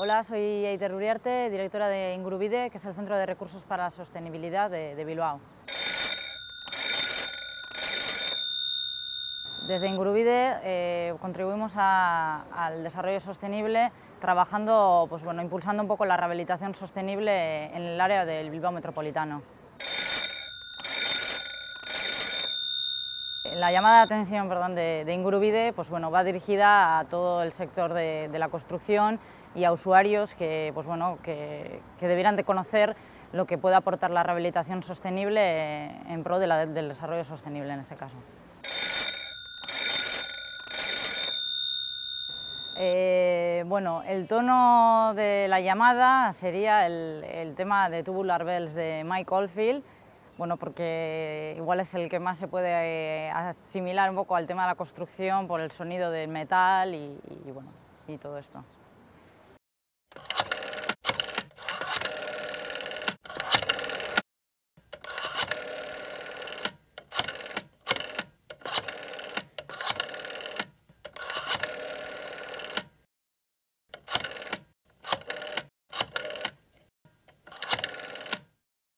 Hola, soy Eider Uriarte, directora de Ingurubide, que es el Centro de Recursos para la Sostenibilidad de, Bilbao. Desde Ingurubide eh, contribuimos al desarrollo sostenible trabajando, pues bueno, impulsando un poco la rehabilitación sostenible en el área del Bilbao metropolitano. La llamada de atención de, de Ingurubide pues bueno, va dirigida a todo el sector de, la construcción y a usuarios que, pues bueno, que, debieran de conocer lo que puede aportar la rehabilitación sostenible en pro del desarrollo sostenible en este caso. Eh, bueno, el tono de la llamada sería el, el tema de Tubular Bells de Mike Oldfield, bueno, porque igual es el que más se puede eh, asimilar un poco al tema de la construcción por el sonido del metal y, y bueno, y todo esto.